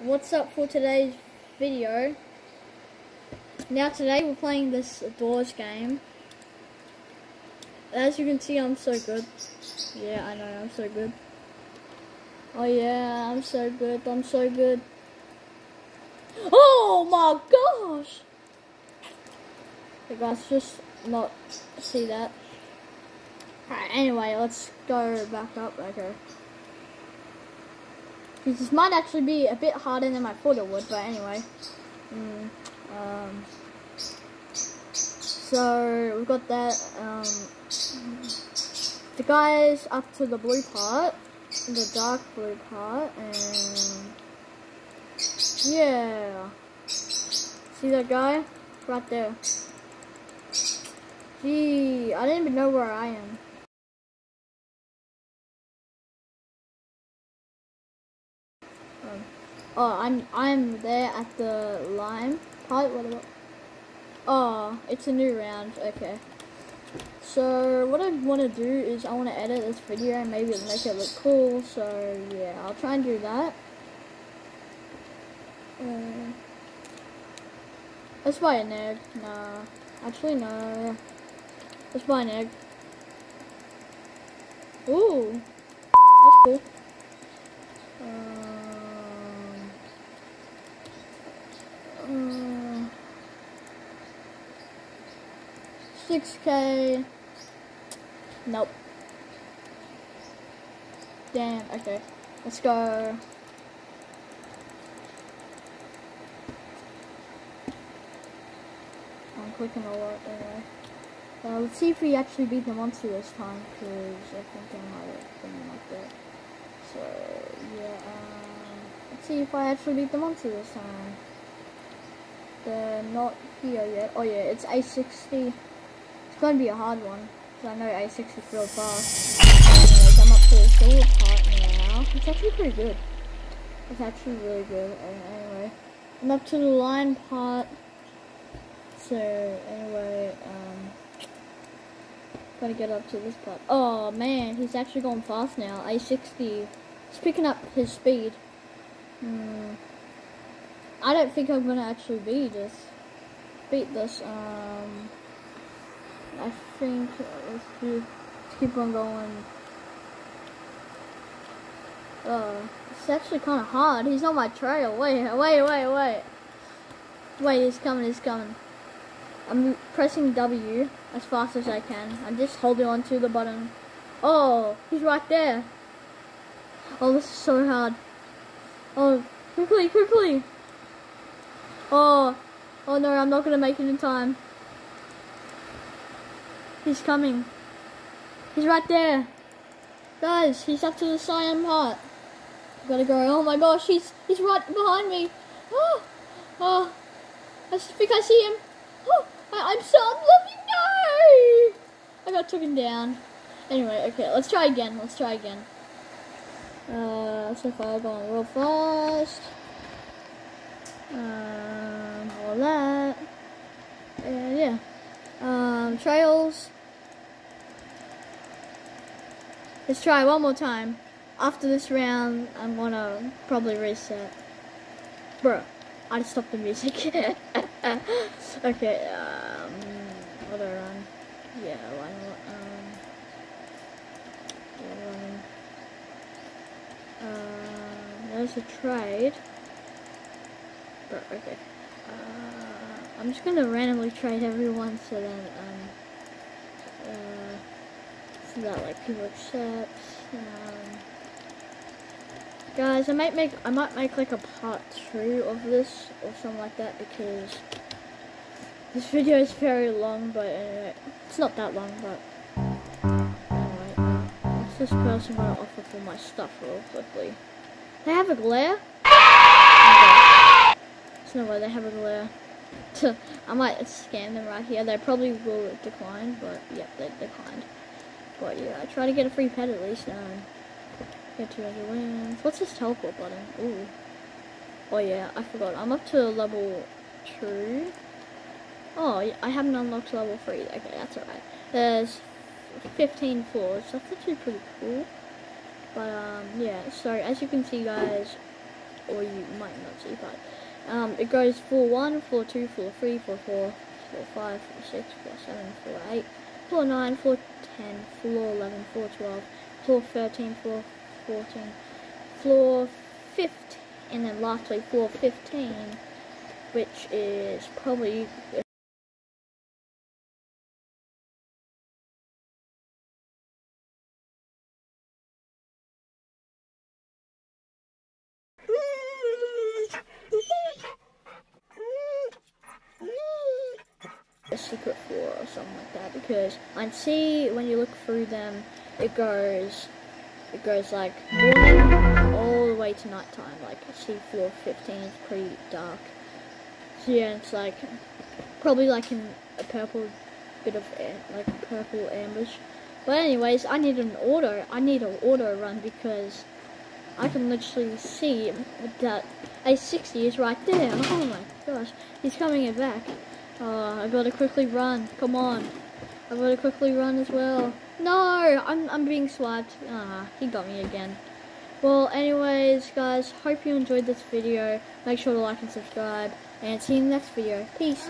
what's up for today's video? Now today we're playing this doors game. As you can see I'm so good. Yeah, I know, I'm so good. Oh yeah, I'm so good, I'm so good. Oh my gosh! You guys just not see that. Alright, anyway, let's go back up. Okay. This might actually be a bit harder than I thought it would, but anyway. Mm, um, so, we've got that. Um, the guys up to the blue part, the dark blue part, and yeah. See that guy? Right there. Gee, I didn't even know where I am. Oh, I'm I'm there at the lime part. What about? Oh, it's a new round. Okay. So what I want to do is I want to edit this video and maybe make it look cool. So yeah, I'll try and do that. Uh, let's buy an egg. Nah, actually no. Let's buy an egg. Ooh, that's cool. Um, 6k. Nope. Damn, okay. Let's go. I'm clicking a lot anyway. Uh, let's see if we actually beat the monster this time, because I think I might have been like that. So, yeah, um, let's see if I actually beat the monster this time. They're not here yet. Oh yeah, it's A60. It's to be a hard one, because I know A60 is real fast. Anyways, I'm up to the silver part now. It's actually pretty good. It's actually really good. Anyway, I'm up to the line part. So, anyway, um, gotta get up to this part. Oh man, he's actually going fast now. A60. He's picking up his speed. Hmm. I don't think I'm gonna actually beat this. Beat this. Um. I think let's. Let's keep on going. Uh, it's actually kind of hard. He's on my trail. Wait, wait, wait, wait. Wait, he's coming. He's coming. I'm pressing W as fast as I can. I'm just holding on to the button. Oh, he's right there. Oh, this is so hard. Oh, quickly, quickly. Oh, oh no, I'm not gonna make it in time. He's coming. He's right there. Guys, he's up to the cyan part. Gotta go. Oh my gosh, he's he's right behind me. Oh, oh, I think I see him. Oh, I, am so loving no. I got taken down. Anyway, okay, let's try again. Let's try again. Uh, so far going real fast. Um, all that. And yeah. Um, trails. Let's try one more time. After this round, I'm gonna probably reset. Bro, I just stopped the music. okay, um, what do I run? Yeah, why not? Um, yeah, um, there's a trade. Okay. Uh, I'm just gonna randomly trade everyone so then, um, uh, so that like people accept. Um, Guys, I might make I might make like a part two of this or something like that because this video is very long, but uh, it's not that long. But anyway, what's this person to offer for my stuff real quickly? They have a glare. There's no way they have a glare. I might scan them right here. They probably will decline, but yep, they declined. But yeah, I try to get a free pet at least. Um, Get 200 wins. What's this teleport button? Ooh. Oh yeah, I forgot. I'm up to level 2. Oh, I haven't unlocked level 3. Okay, that's alright. There's 15 floors. That's actually pretty cool. But, um, yeah. So, as you can see, guys, or you might not see, but um, it goes floor 1, floor 2, floor 3, floor 4, floor 5, floor 6, floor 7, floor 8, floor 9, floor 10, floor 11, floor 12, floor 13, floor 14, floor 15, and then lastly floor 15, which is probably a secret floor or something like that because I see when you look through them it goes it goes like morning all the way to nighttime like see floor 15 is pretty dark. So yeah it's like probably like in a purple bit of like purple ambush. But anyways I need an auto I need an auto run because I can literally see that A60 is right there. Oh my gosh he's coming it Oh, I gotta quickly run. Come on. I gotta quickly run as well. No, I'm, I'm being swiped. Ah, he got me again. Well, anyways, guys, hope you enjoyed this video. Make sure to like and subscribe. And see you in the next video. Peace.